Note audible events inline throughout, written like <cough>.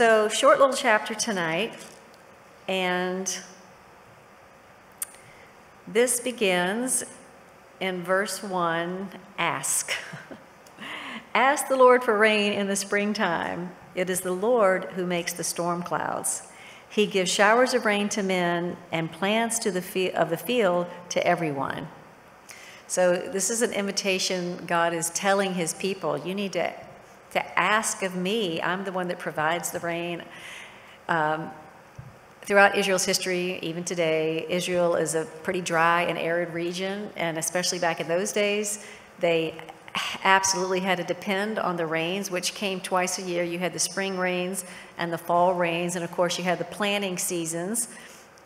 so short little chapter tonight, and this begins in verse 1 Ask. <laughs> Ask the Lord for rain in the springtime. It is the Lord who makes the storm clouds. He gives showers of rain to men and plants to the of the field to everyone. So this is an invitation God is telling his people. You need to, to ask of me. I'm the one that provides the rain. Um, throughout Israel's history, even today, Israel is a pretty dry and arid region, and especially back in those days, they absolutely had to depend on the rains, which came twice a year. You had the spring rains and the fall rains, and of course, you had the planting seasons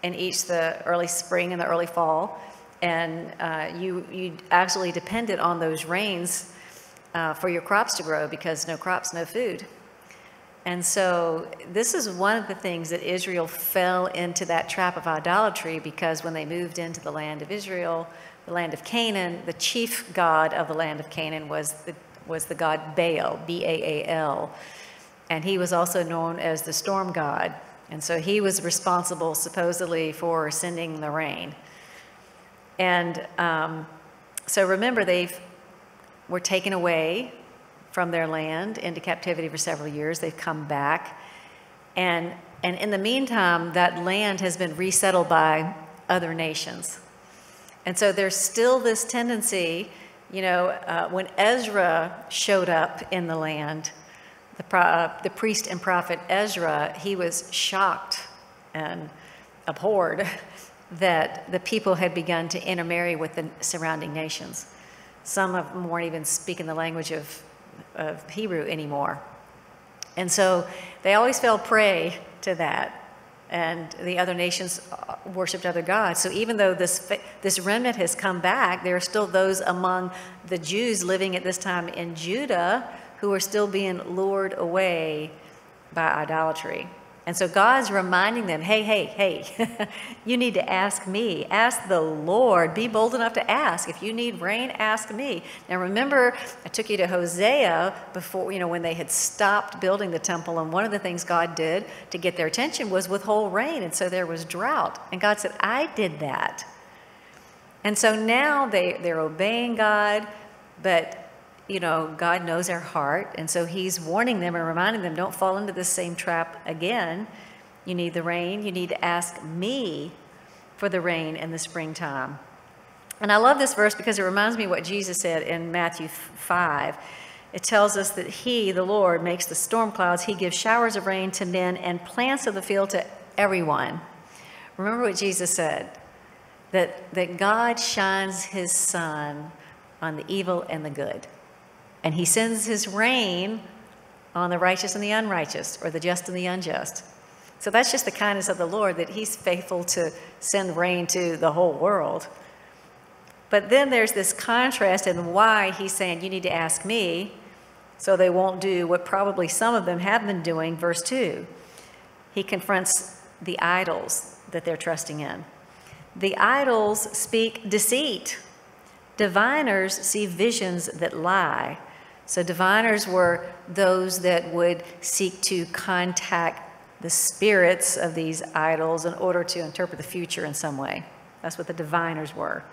in each the early spring and the early fall and uh, you, you absolutely depended on those rains uh, for your crops to grow because no crops, no food. And so this is one of the things that Israel fell into that trap of idolatry because when they moved into the land of Israel, the land of Canaan, the chief god of the land of Canaan was the, was the god Baal, B-A-A-L. And he was also known as the storm god. And so he was responsible supposedly for sending the rain. And um, so remember, they were taken away from their land into captivity for several years. They've come back. And, and in the meantime, that land has been resettled by other nations. And so there's still this tendency, you know, uh, when Ezra showed up in the land, the, uh, the priest and prophet Ezra, he was shocked and abhorred <laughs> that the people had begun to intermarry with the surrounding nations. Some of them weren't even speaking the language of, of Hebrew anymore. And so they always fell prey to that. And the other nations uh, worshiped other gods. So even though this, this remnant has come back, there are still those among the Jews living at this time in Judah who are still being lured away by idolatry. And so God's reminding them, hey, hey, hey, <laughs> you need to ask me. Ask the Lord. Be bold enough to ask. If you need rain, ask me. Now remember, I took you to Hosea before, you know, when they had stopped building the temple. And one of the things God did to get their attention was withhold rain. And so there was drought. And God said, I did that. And so now they, they're obeying God, but you know, God knows our heart. And so he's warning them and reminding them, don't fall into this same trap again. You need the rain. You need to ask me for the rain in the springtime. And I love this verse because it reminds me what Jesus said in Matthew 5. It tells us that he, the Lord, makes the storm clouds. He gives showers of rain to men and plants of the field to everyone. Remember what Jesus said, that, that God shines his sun on the evil and the good and he sends his rain on the righteous and the unrighteous, or the just and the unjust. So that's just the kindness of the Lord that he's faithful to send rain to the whole world. But then there's this contrast in why he's saying, You need to ask me, so they won't do what probably some of them have been doing. Verse 2. He confronts the idols that they're trusting in. The idols speak deceit. Diviners see visions that lie. So diviners were those that would seek to contact the spirits of these idols in order to interpret the future in some way. That's what the diviners were.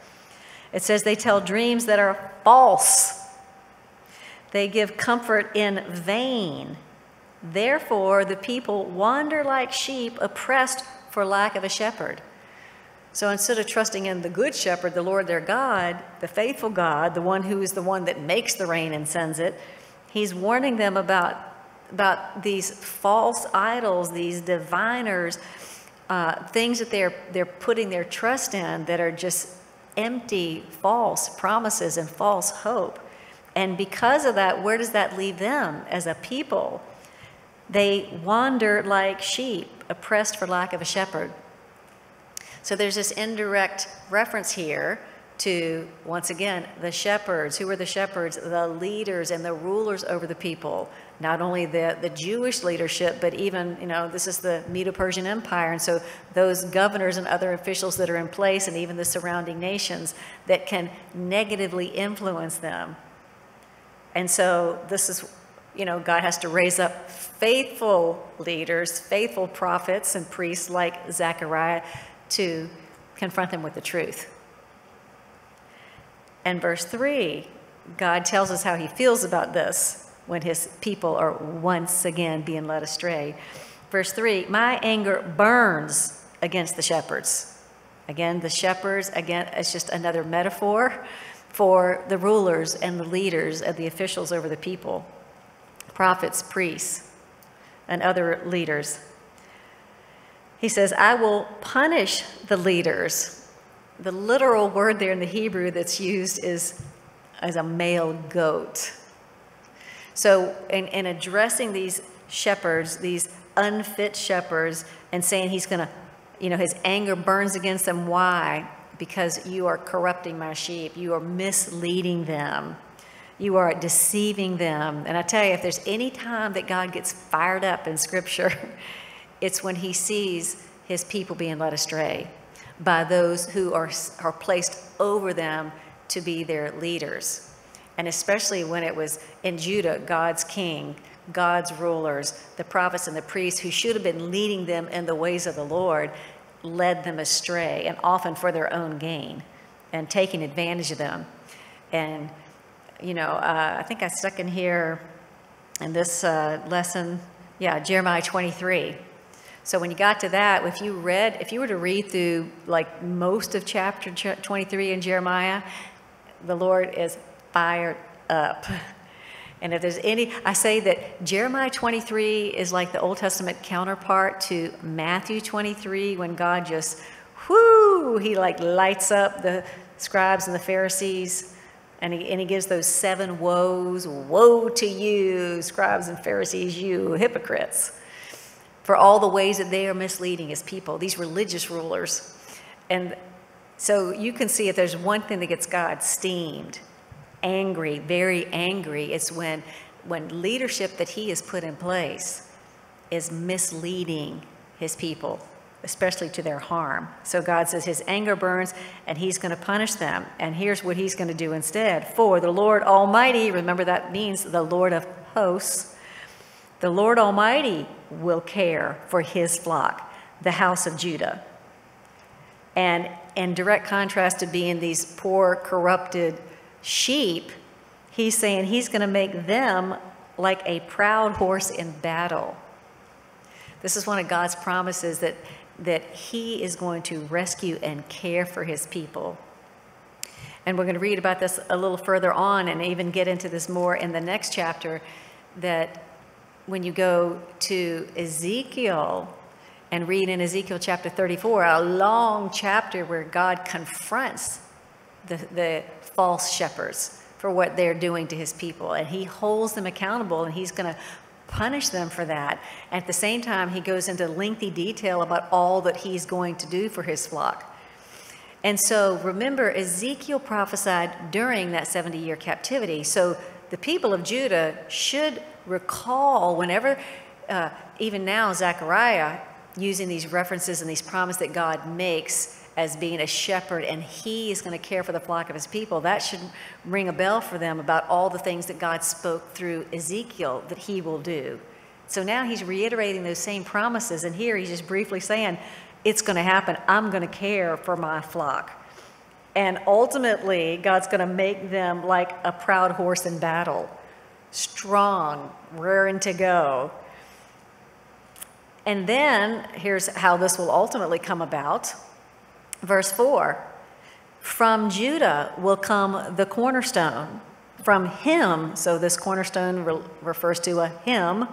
It says they tell dreams that are false. They give comfort in vain. Therefore, the people wander like sheep, oppressed for lack of a shepherd. So instead of trusting in the good shepherd, the Lord their God, the faithful God, the one who is the one that makes the rain and sends it, he's warning them about, about these false idols, these diviners, uh, things that they're, they're putting their trust in that are just empty, false promises and false hope. And because of that, where does that leave them as a people? They wander like sheep, oppressed for lack of a shepherd. So there's this indirect reference here to, once again, the shepherds. Who were the shepherds? The leaders and the rulers over the people. Not only the, the Jewish leadership, but even, you know, this is the Medo-Persian Empire. And so those governors and other officials that are in place and even the surrounding nations that can negatively influence them. And so this is you know, God has to raise up faithful leaders, faithful prophets and priests like Zechariah to confront them with the truth. And verse 3, God tells us how he feels about this when his people are once again being led astray. Verse 3 My anger burns against the shepherds. Again, the shepherds, again, it's just another metaphor for the rulers and the leaders and the officials over the people prophets, priests, and other leaders. He says, I will punish the leaders. The literal word there in the Hebrew that's used is as a male goat. So, in, in addressing these shepherds, these unfit shepherds, and saying he's going to, you know, his anger burns against them. Why? Because you are corrupting my sheep, you are misleading them. You are deceiving them. And I tell you, if there's any time that God gets fired up in Scripture, <laughs> it's when he sees his people being led astray by those who are, are placed over them to be their leaders. And especially when it was in Judah, God's king, God's rulers, the prophets and the priests who should have been leading them in the ways of the Lord, led them astray, and often for their own gain, and taking advantage of them. And, you know, uh, I think I stuck in here in this uh, lesson, yeah, Jeremiah 23. So when you got to that, if you read, if you were to read through like most of chapter 23 in Jeremiah, the Lord is fired up. And if there's any, I say that Jeremiah 23 is like the Old Testament counterpart to Matthew 23 when God just, whoo, he like lights up the scribes and the Pharisees and he, and he gives those seven woes Woe to you, scribes and Pharisees, you hypocrites, for all the ways that they are misleading his people, these religious rulers. And so you can see if there's one thing that gets God steamed, angry, very angry, it's when, when leadership that he has put in place is misleading his people, especially to their harm. So God says his anger burns and he's going to punish them. And here's what he's going to do instead. For the Lord Almighty, remember that means the Lord of hosts, the Lord Almighty will care for his flock, the house of Judah. And in direct contrast to being these poor, corrupted sheep, he's saying he's going to make them like a proud horse in battle. This is one of God's promises that, that he is going to rescue and care for his people. And we're going to read about this a little further on and even get into this more in the next chapter that when you go to Ezekiel and read in Ezekiel chapter 34, a long chapter where God confronts the, the false shepherds for what they're doing to his people. And he holds them accountable and he's going to punish them for that. At the same time, he goes into lengthy detail about all that he's going to do for his flock. And so remember, Ezekiel prophesied during that 70 year captivity. So the people of Judah should recall whenever, uh, even now, Zechariah, using these references and these promises that God makes, as being a shepherd and he is going to care for the flock of his people, that should ring a bell for them about all the things that God spoke through Ezekiel that he will do. So now he's reiterating those same promises, and here he's just briefly saying, It's going to happen. I'm going to care for my flock. And ultimately, God's going to make them like a proud horse in battle, strong, raring to go. And then here's how this will ultimately come about. Verse 4 From Judah will come the cornerstone. From him, so this cornerstone re- refers to a him,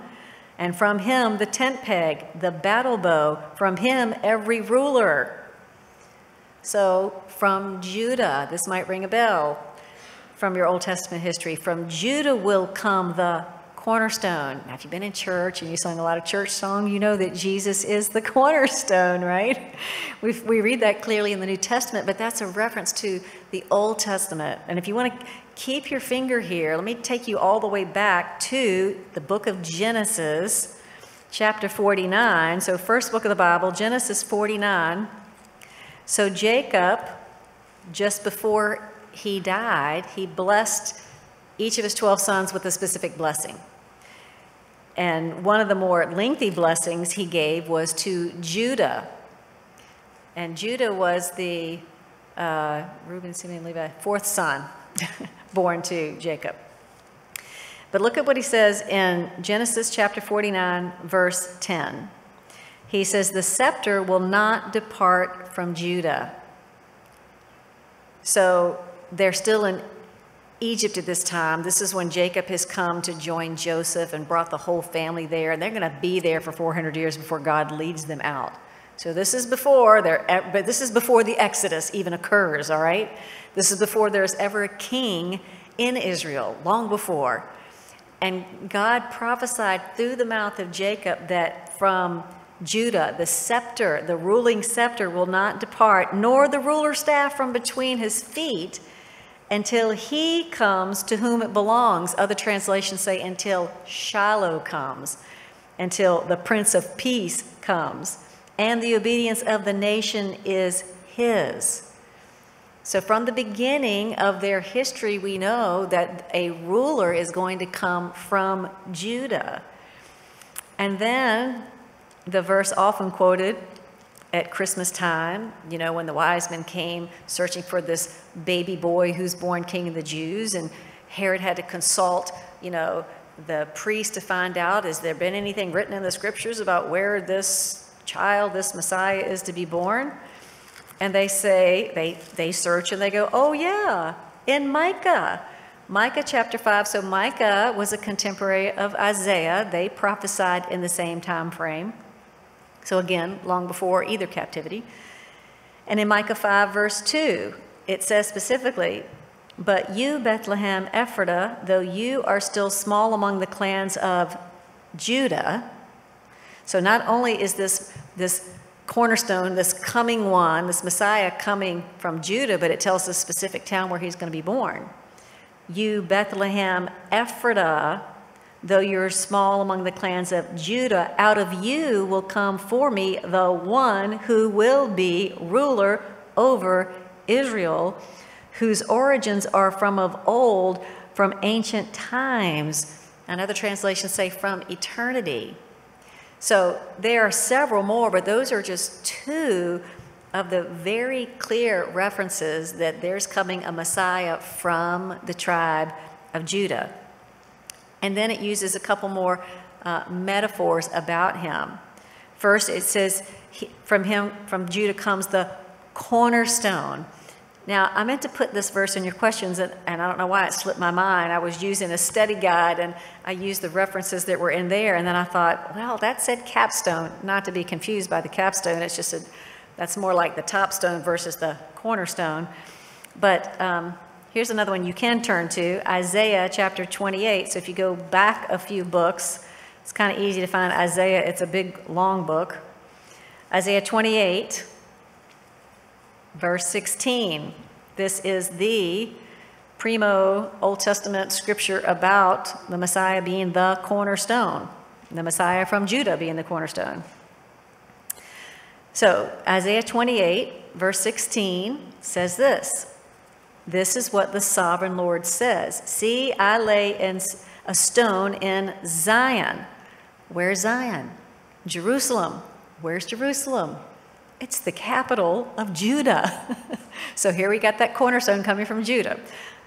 and from him the tent peg, the battle bow, from him every ruler. So from Judah, this might ring a bell from your Old Testament history. From Judah will come the cornerstone. Now, if you've been in church and you sung a lot of church song, you know that Jesus is the <laughs> cornerstone, right? we we read that clearly in the New Testament, but that's a reference to the Old Testament. And if you want to keep your finger here, let me take you all the way back to the book of Genesis, chapter 49. So, first book of the Bible, Genesis 49. So, Jacob, just before he died, he blessed each of his 12 sons with a specific blessing. and one of the more lengthy blessings he gave was to Judah. And Judah was the uh, Reuben, Simeon, Levi, fourth son <laughs> born to Jacob. But look at what he says in Genesis chapter 49, verse 10. He says, The scepter will not depart from Judah. So they're still in Egypt at this time. This is when Jacob has come to join Joseph and brought the whole family there, and they're going to be there for 400 years before God leads them out. So this is before there, eh, but this is before the Exodus even occurs. All right, this is before there's ever a king in Israel, long before. And God prophesied through the mouth of Jacob that from Judah, the scepter, the ruling scepter, will not depart, nor the ruler staff from between his feet until he comes to whom it belongs. Other translations say until Shiloh comes, until the Prince of Peace comes, and the obedience of the nation is his. So, from the beginning of their history, we know that a ruler is going to come from Judah. And then the verse often quoted at Christmas time, you know, when the wise men came searching for this baby boy who's born king of the Jews, and Herod had to consult, you know, the priest to find out, has there been anything written in the scriptures about where this child, this Messiah is to be born? And they say, they, they search and they go, oh yeah, in Micah. Micah chapter 5. So Micah was a contemporary of Isaiah. They prophesied in the same time frame. So again, long before either captivity. And in Micah 5, verse 2, it says specifically, But you, Bethlehem Ephratah, though you are still small among the clans of Judah, so not only is this, this cornerstone, this coming one, this Messiah coming from Judah, but it tells the specific town where he's going to be born. You, Bethlehem Ephratah, Though you're small among the clans of Judah, out of you will come for me the one who will be ruler over Israel, whose origins are from of old, from ancient times. And other translations say from eternity. So there are several more, but those are just two of the very clear references that there's coming a Messiah from the tribe of Judah. And then it uses a couple more uh, metaphors about him. First, it says, from him, from Judah comes the cornerstone. Now, I meant to put this verse in your questions, and, and, I don't know why it slipped my mind. I was using a study guide, and I used the references that were in there, and then I thought, well, that said capstone, not to be confused by the capstone. It's just a, that's more like the top stone versus the cornerstone. But um, Here's another one you can turn to Isaiah chapter 28. So if you go back a few books, it's kind of easy to find Isaiah. It's a big, long book. Isaiah 28, verse 16. This is the primo Old Testament scripture about the Messiah being the cornerstone, the Messiah from Judah being the cornerstone. So, Isaiah 28, verse 16 says this this is what the sovereign Lord says See, I lay in a stone in Zion. Where's Zion? Jerusalem. Where's Jerusalem? It's the capital of Judah. <laughs> so here we got that cornerstone coming from Judah.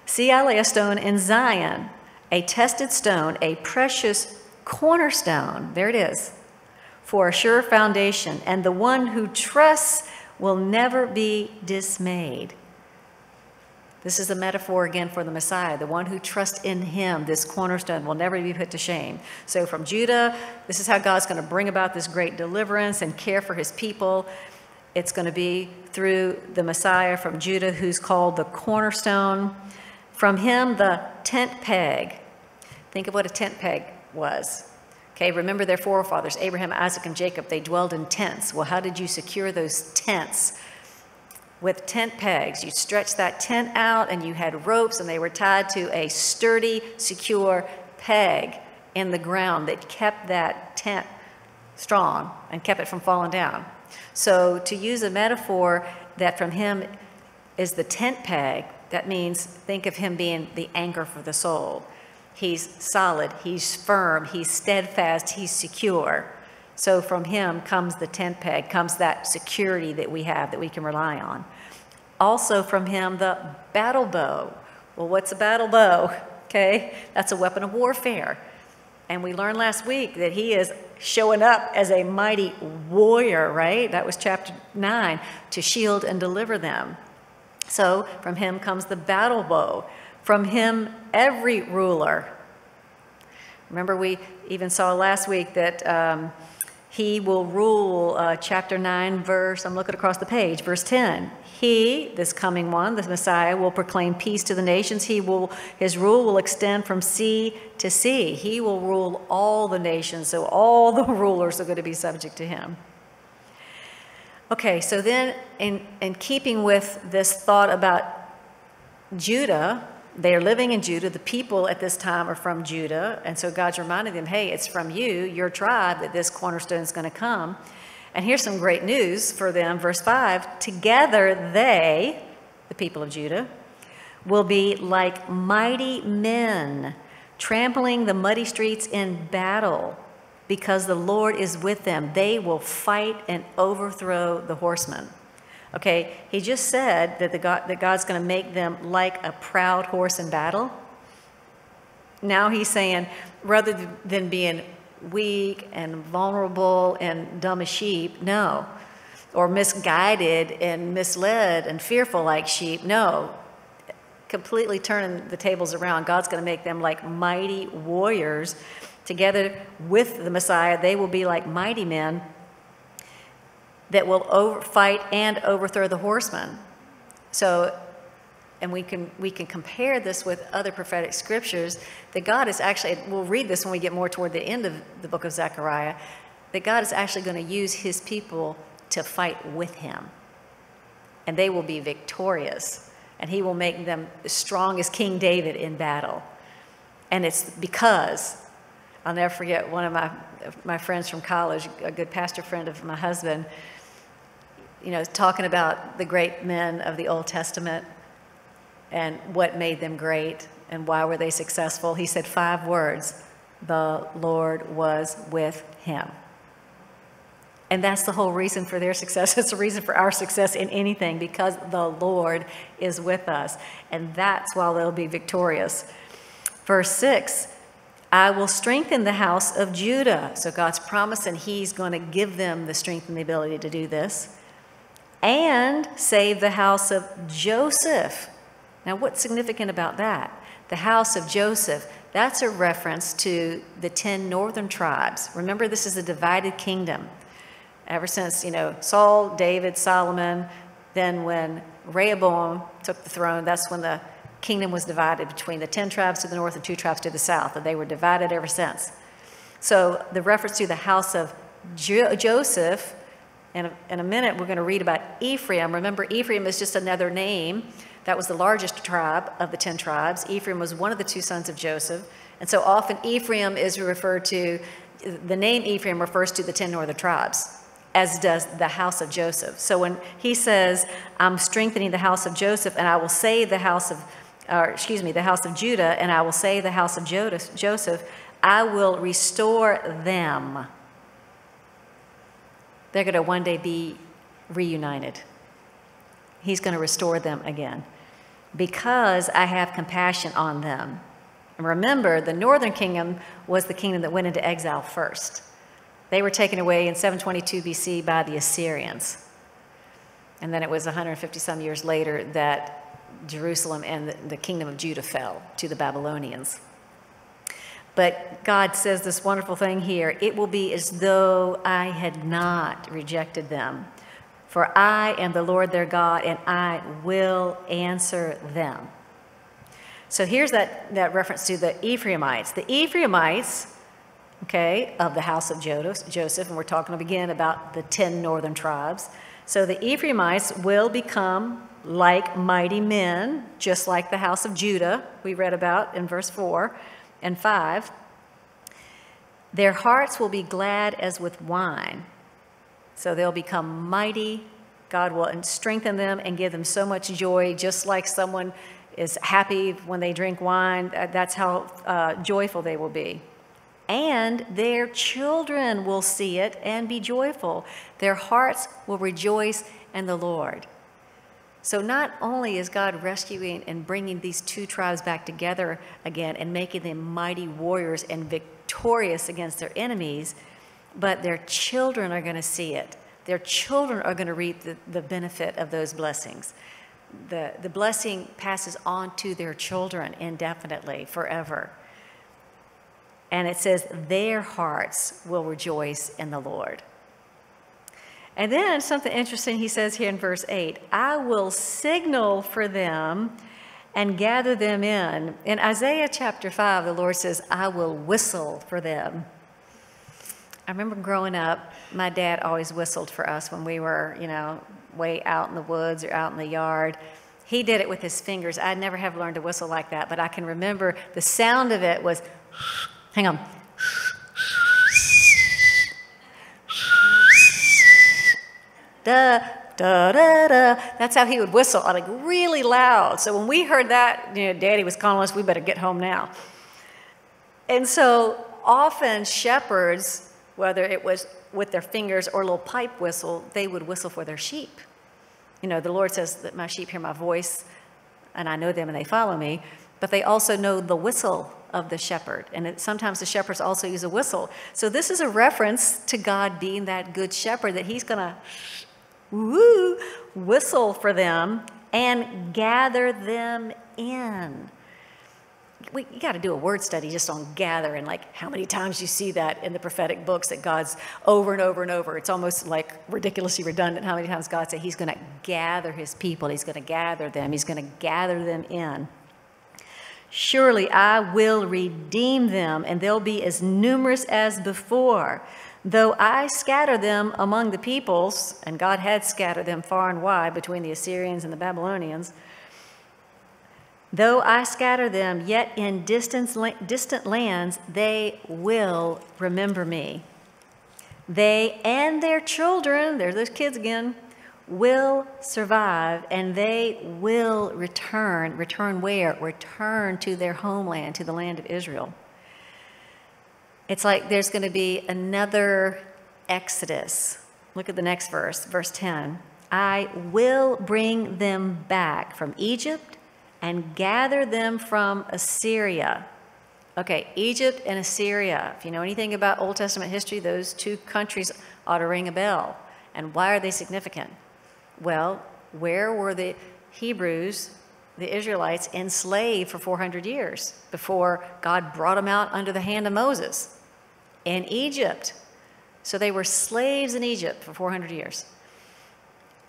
See, I lay a stone in Zion, a tested stone, a precious cornerstone. There it is. For a sure foundation, and the one who trusts will never be dismayed. This is a metaphor again for the Messiah, the one who trusts in him, this cornerstone, will never be put to shame. So, from Judah, this is how God's going to bring about this great deliverance and care for his people. It's going to be through the Messiah from Judah, who's called the cornerstone. From him, the tent peg. Think of what a tent peg was. Okay, remember their forefathers, Abraham, Isaac, and Jacob, they dwelled in tents. Well, how did you secure those tents? With tent pegs. You stretched that tent out and you had ropes and they were tied to a sturdy, secure peg in the ground that kept that tent strong and kept it from falling down. So to use a metaphor that from him is the tent peg, that means think of him being the anchor for the soul. He's solid, he's firm, he's steadfast, he's secure. So from him comes the tent peg, comes that security that we have that we can rely on. Also from him, the battle bow. Well, what's a battle bow? <laughs> Okay, that's a weapon of warfare. And we learned last week that he is showing up as a mighty warrior, right? That was chapter 9, to shield and deliver them. So from him comes the battle bow. From him, every ruler. Remember, we even saw last week that um, he will rule, uh, chapter 9, verse, I'm looking across the page, verse 10. He, this coming one, the Messiah, will proclaim peace to the nations. He will, his rule will extend from sea to sea. He will rule all the nations, so all the <laughs> rulers are going to be subject to him. Okay, so then in, in keeping with this thought about Judah, they are living in Judah. The people at this time are from Judah. And so God's reminding them, hey, it's from you, your tribe, that this cornerstone is going to come. And here's some great news for them. Verse 5 Together they, the people of Judah, will be like mighty men, trampling the muddy streets in battle because the Lord is with them. They will fight and overthrow the horsemen. Okay, he just said that, the God, that God's going to make them like a proud horse in battle. Now he's saying, rather than being weak and vulnerable and dumb as sheep, no. Or misguided and misled and fearful like sheep, no. Completely turning the tables around. God's going to make them like mighty warriors Together with the Messiah, they will be like mighty men that will over, fight and overthrow the horsemen. So, and we can, we can compare this with other prophetic scriptures that God is actually, we'll read this when we get more toward the end of the book of Zechariah, that God is actually going to use his people to fight with him. And they will be victorious. And he will make them as strong as King David in battle. And it's because I'll never forget one of my, my friends from college, a good pastor friend of my husband, you know, talking about the great men of the Old Testament and what made them great and why were they successful. He said five words, the Lord was with him. And that's the whole reason for their success. <laughs> It's the reason for our success in anything because the Lord is with us. And that's why they'll be victorious. Verse 6 I will strengthen the house of Judah. So God's promising He's going to give them the strength and the ability to do this. And save the house of Joseph. Now, what's significant about that? The house of Joseph, that's a reference to the 10 northern tribes. Remember, this is a divided kingdom. Ever since, you know, Saul, David, Solomon, then when Rehoboam took the throne, that's when the kingdom was divided between the 10 tribes to the north and two tribes to the south, and they were divided ever since. So the reference to the house of jo- Joseph, and in a minute we're going to read about Ephraim. Remember, Ephraim is just another name. That was the largest tribe of the 10 tribes. Ephraim was one of the two sons of Joseph. And so often Ephraim is referred to, the name Ephraim refers to the 10 northern tribes as does the house of Joseph. So when he says, I'm strengthening the house of Joseph and I will save the house of or excuse me, the house of Judah, and I will save the house of Joseph, I will restore them. They're going to one day be reunited. He's going to restore them again because I have compassion on them. And remember, the northern kingdom was the kingdom that went into exile first. They were taken away in 722 BC by the Assyrians. And then it was 150 some years later that Jerusalem and the, kingdom of Judah fell to the Babylonians. But God says this wonderful thing here it will be as though I had not rejected them. For I am the Lord their God, and I will answer them. So here's that, that reference to the Ephraimites. The Ephraimites, okay, of the house of Joseph, and we're talking again about the 10 northern tribes. So the Ephraimites will become like mighty men, just like the house of Judah, we read about in verse 4 and 5. Their hearts will be glad as with wine. So they'll become mighty. God will strengthen them and give them so much joy, just like someone is happy when they drink wine. That's how uh, joyful they will be. And their children will see it and be joyful. Their hearts will rejoice in the Lord. So, not only is God rescuing and bringing these two tribes back together again and making them mighty warriors and victorious against their enemies, but their children are going to see it. Their children are going to reap the, the benefit of those blessings. The, the blessing passes on to their children indefinitely, forever. And it says, their hearts will rejoice in the Lord. And then something interesting he says here in verse 8 I will signal for them and gather them in. In Isaiah chapter 5, the Lord says, I will whistle for them. I remember growing up, my dad always whistled for us when we were, you know, way out in the woods or out in the yard. He did it with his fingers. I'd never have learned to whistle like that, but I can remember the sound of it was, hang on. Da, da, da, da. That's how he would whistle, like really loud. So when we heard that, you know, Daddy was calling us, we better get home now. And so often shepherds, whether it was with their fingers or a little pipe whistle, they would whistle for their sheep. You know, the Lord says that my sheep hear my voice and I know them and they follow me, but they also know the whistle of the shepherd. And it, sometimes the shepherds also use a whistle. So this is a reference to God being that good shepherd that he's going to woo, whistle for them and gather them in. We got to do a word study just on gather and like how many times you see that in the prophetic books that God's over and over and over. It's almost like ridiculously redundant how many times God said He's going to gather His people, He's going to gather them, He's going to gather them in. Surely I will redeem them, and they'll be as numerous as before. Though I scatter them among the peoples, and God had scattered them far and wide between the Assyrians and the Babylonians, though I scatter them, yet in distant, distant lands they will remember me. They and their children, there's those kids again, will survive and they will return. Return where? Return to their homeland, to the land of Israel. It's like there's going to be another exodus. Look at the next verse, verse 10. I will bring them back from Egypt and gather them from Assyria. Okay, Egypt and Assyria. If you know anything about Old Testament history, those two countries ought to ring a bell. And why are they significant? Well, where were the Hebrews, the Israelites, enslaved for 400 years before God brought them out under the hand of Moses? In Egypt. So they were slaves in Egypt for 400 years.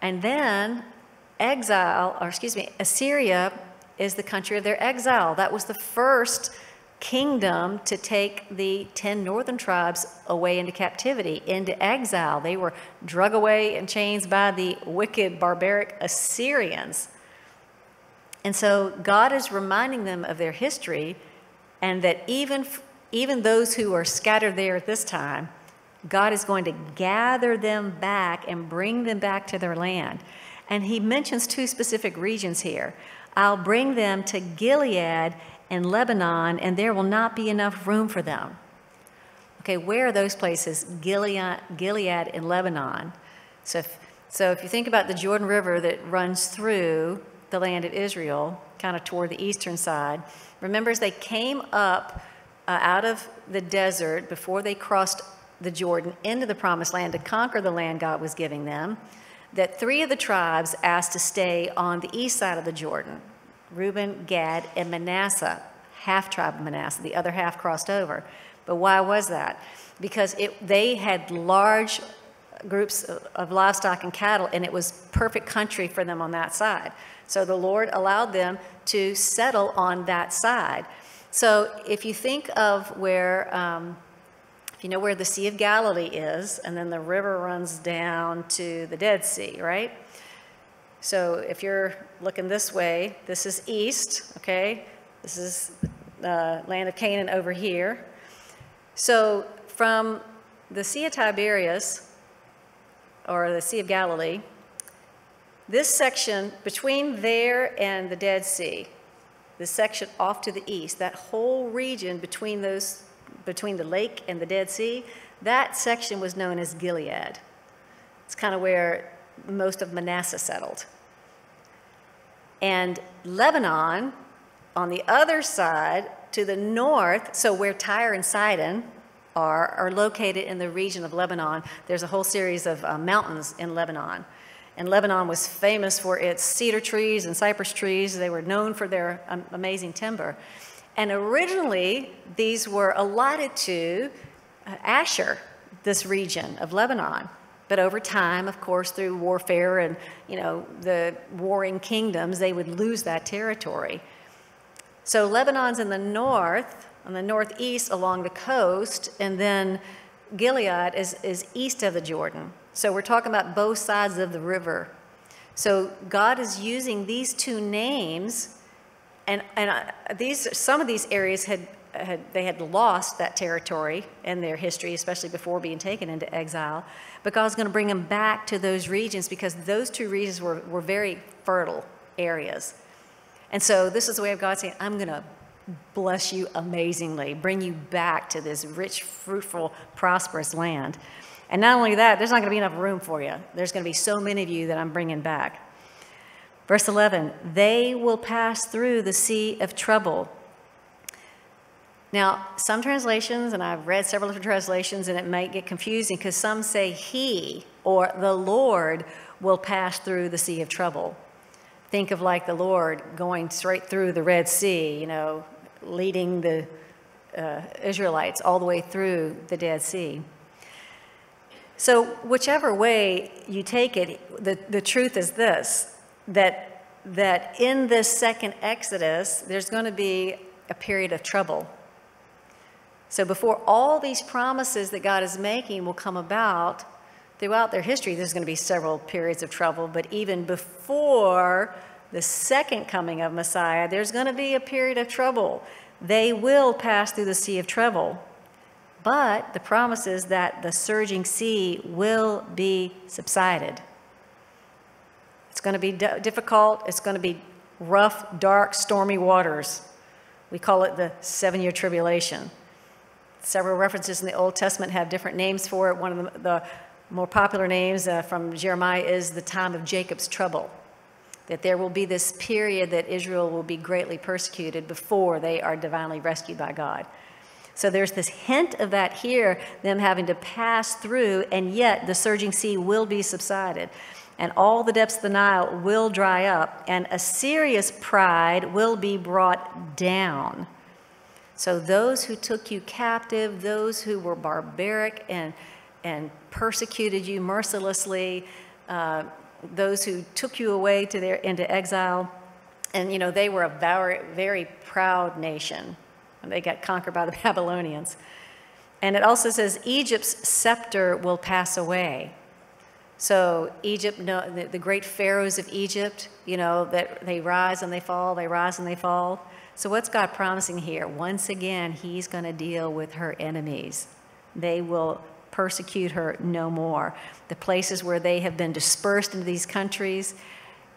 And then exile, or excuse me, Assyria is the country of their exile. That was the first kingdom to take the 10 northern tribes away into captivity, into exile. They were drug away in chains by the wicked, barbaric Assyrians. And so God is reminding them of their history and that even, even those who are scattered there at this time, God is going to gather them back and bring them back to their land. And he mentions two specific regions here. I'll bring them to Gilead and Lebanon, and there will not be enough room for them. Okay, where are those places? Gilead, Gilead and Lebanon. So if, so if you think about the Jordan River that runs through the land of Israel, kind of toward the eastern side, remember as they came up uh, out of the desert before they crossed the Jordan into the promised land to conquer the land God was giving them, that three of the tribes asked to stay on the east side of the Jordan. Reuben, Gad, and Manasseh, half tribe of Manasseh. The other half crossed over. But why was that? Because it, they had large groups of livestock and cattle, and it was perfect country for them on that side. So the Lord allowed them to settle on that side. So if you think of where, um, if you know where the Sea of Galilee is, and then the river runs down to the Dead Sea, right? So if you're looking this way, this is east, okay? This is the land of Canaan over here. So from the Sea of Tiberias, or the Sea of Galilee, this section between there and the Dead Sea, the section off to the east, that whole region between those, between the lake and the Dead Sea, that section was known as Gilead. It's kind of where most of Manasseh settled. And Lebanon, on the other side, to the north, so where Tyre and Sidon are, are located in the region of Lebanon. There's a whole series of uh, mountains in Lebanon. And Lebanon was famous for its cedar trees and cypress trees. They were known for their um, amazing timber. And originally, these were allotted to uh, Asher, this region of Lebanon. But over time, of course, through warfare and, you know, the warring kingdoms, they would lose that territory. So Lebanon's in the north, on the northeast along the coast, and then Gilead is, is east of the Jordan. So we're talking about both sides of the river. So God is using these two names, and, and uh, these, some of these areas had, had, they had lost that territory in their history, especially before being taken into exile. But God's going to bring them back to those regions because those two regions were, were very fertile areas. And so this is the way of God saying, I'm going to bless you amazingly, bring you back to this rich, fruitful, prosperous land. And not only that, there's not going to be enough room for you. There's going to be so many of you that I'm bringing back. Verse 11, they will pass through the sea of trouble. Now, some translations, and I've read several different translations, and it might get confusing because some say he or the Lord will pass through the sea of trouble think of like the Lord going straight through the Red Sea, you know, leading the uh, Israelites all the way through the Dead Sea. So, whichever way you take it, the, the truth is this that, that in this second Exodus, there's going to be a period of trouble. So, before all these promises that God is making will come about, throughout their history, there's going to be several periods of trouble, but even before the second coming of Messiah, there's going to be a period of trouble. They will pass through the sea of trouble. But the promise is that the surging sea will be subsided. It's going to be difficult. It's going to be rough, dark, stormy waters. We call it the seven year tribulation. Several references in the Old Testament have different names for it. One of the, the more popular names uh, from Jeremiah is the time of Jacob's trouble. That there will be this period that Israel will be greatly persecuted before they are divinely rescued by God. So there's this hint of that here, them having to pass through, and yet the surging sea will be subsided. And all the depths of the Nile will dry up, and Assyria's pride will be brought down. So those who took you captive, those who were barbaric and and persecuted you mercilessly, uh, those who took you away to their, into exile. And, you know, they were a very, very proud nation. And they got conquered by the <laughs> Babylonians. And it also says Egypt's scepter will pass away. So Egypt, no, the, the great pharaohs of Egypt, you know, that they rise and they fall, they rise and they fall. So what's God promising here? Once again, he's going to deal with her enemies. They will persecute her no more. The places where they have been dispersed into these countries,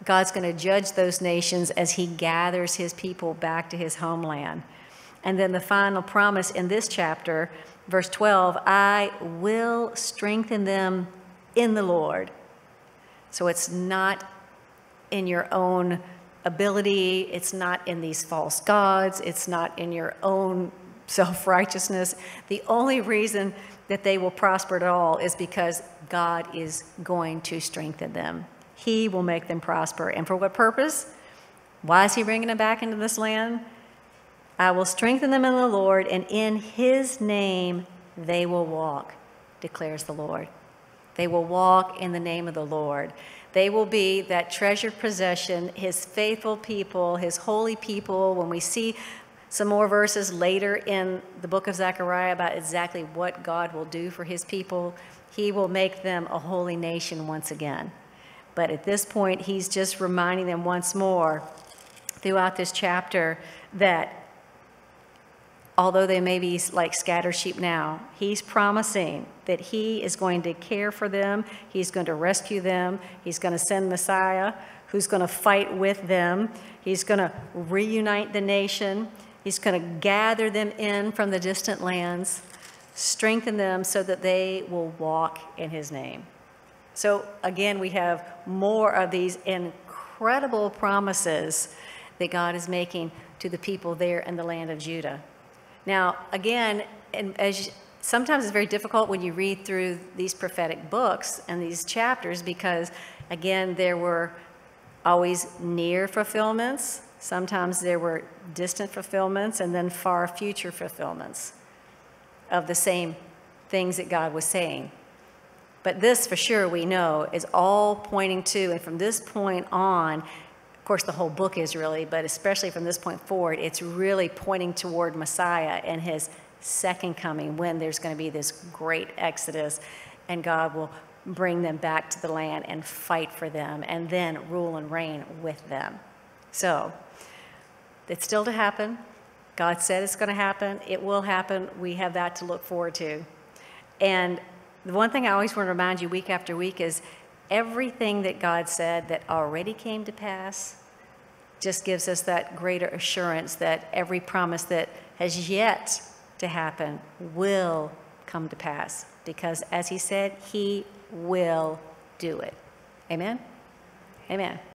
God's going to judge those nations as he gathers his people back to his homeland. And then the final promise in this chapter, verse 12 I will strengthen them in the Lord. So it's not in your own ability, it's not in these false gods, it's not in your own <laughs> self righteousness. The only reason that they will prosper at all is because God is going to strengthen them. He will make them prosper. And for what purpose? Why is He bringing them back into this land? I will strengthen them in the Lord, and in His name they will walk, declares the Lord. They will walk in the name of the Lord. They will be that treasured possession, His faithful people, His holy people. When we see some more verses later in the book of Zechariah about exactly what God will do for his people. He will make them a holy nation once again. But at this point, he's just reminding them once more throughout this chapter that although they may be like scattered sheep now, he's promising that he is going to care for them, he's going to rescue them, he's going to send Messiah who's going to fight with them. He's going to reunite the nation. He's going to gather them in from the distant lands, strengthen them so that they will walk in his name. So again, we have more of these incredible promises that God is making to the people there in the land of Judah. Now, again, and as you, sometimes it's very difficult when you read through these prophetic books and these chapters because, again, there were always near fulfillments. Sometimes there were distant fulfillments and then far future fulfillments of the same things that God was saying. But this, for sure, we know, is all pointing to, and from this point on, course, the whole book is really, but especially from this point forward, it's really pointing toward Messiah and his second coming when there's going to be this great exodus and God will bring them back to the land and fight for them and then rule and reign with them. So, it's still to happen. God said it's going to happen. It will happen. We have that to look forward to. And the one thing I always want to remind you week after week is everything that God said that already came to pass just gives us that greater assurance that every promise that has yet to happen will come to pass. Because as he said, he will do it. Amen? Amen.